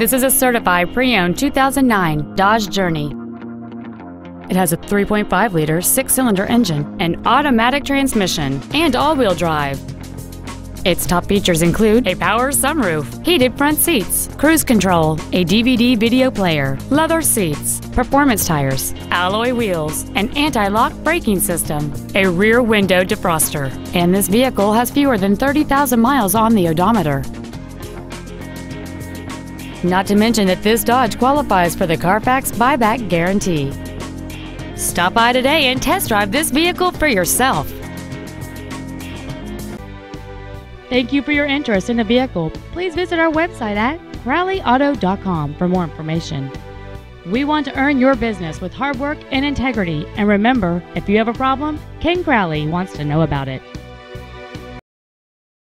This is a certified pre-owned 2009 Dodge Journey. It has a 3.5-liter six-cylinder engine, an automatic transmission, and all-wheel drive. Its top features include a power sunroof, heated front seats, cruise control, a DVD video player, leather seats, performance tires, alloy wheels, an anti-lock braking system, a rear window defroster, and this vehicle has fewer than 30,000 miles on the odometer. Not to mention that this Dodge qualifies for the Carfax buyback guarantee. Stop by today and test drive this vehicle for yourself. Thank you for your interest in the vehicle. Please visit our website at crowleyauto.com for more information. We want to earn your business with hard work and integrity. And remember, if you have a problem, Ken Crowley wants to know about it.